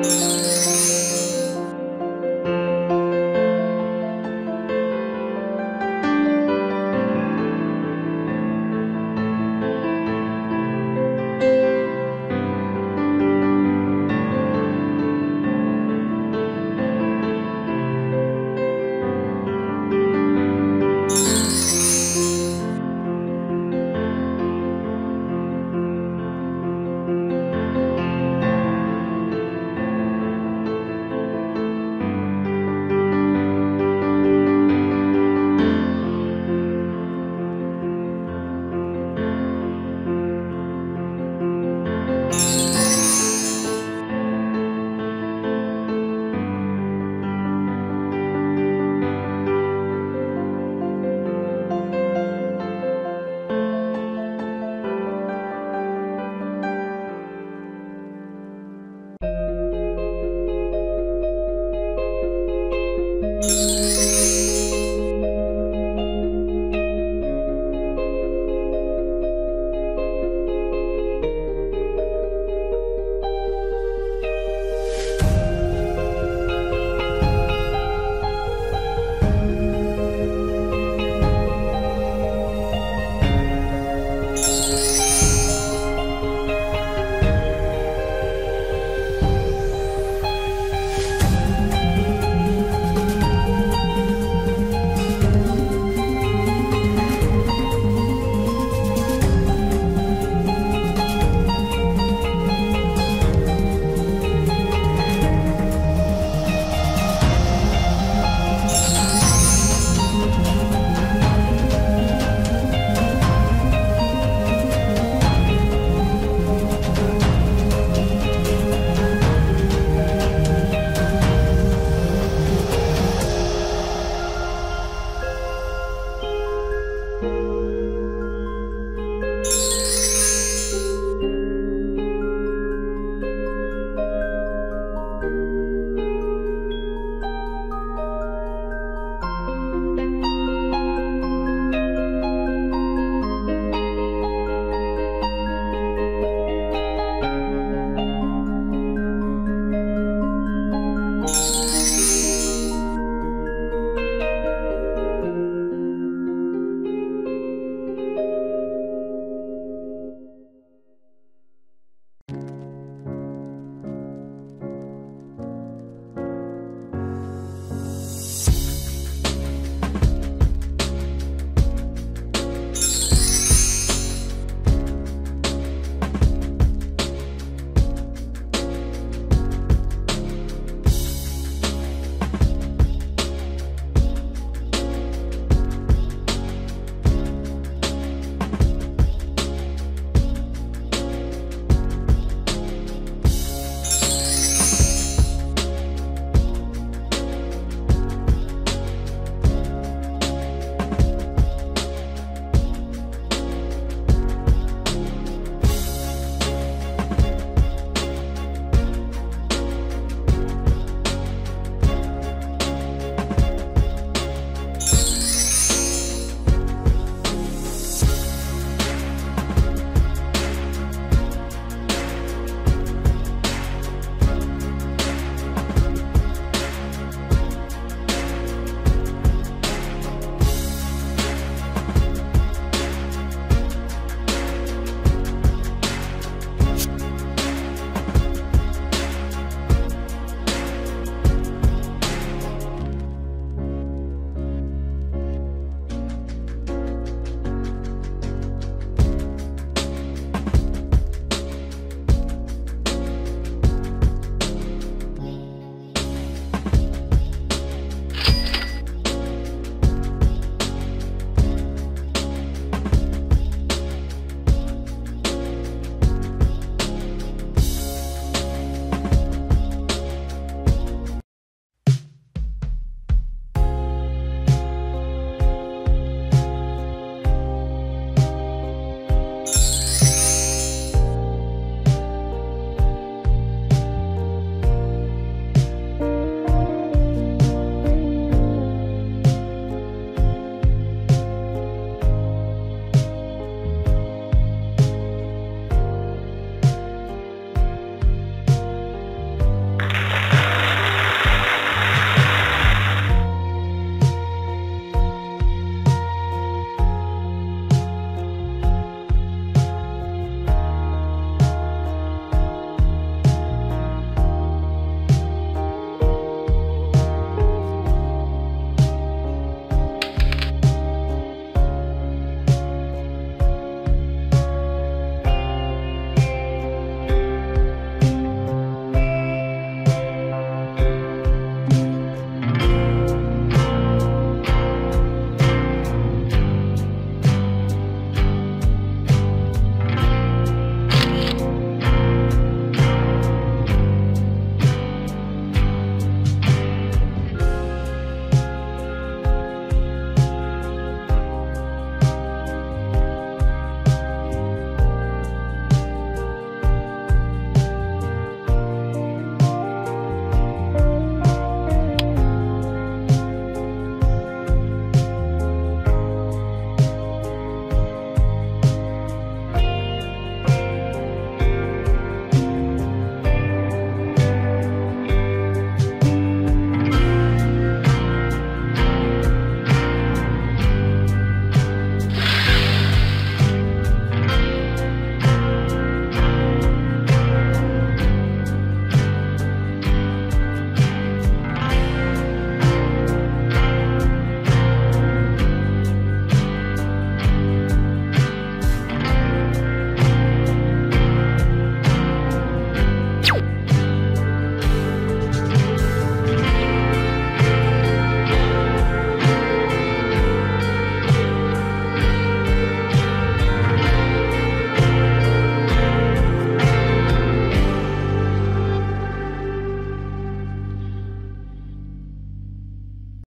Música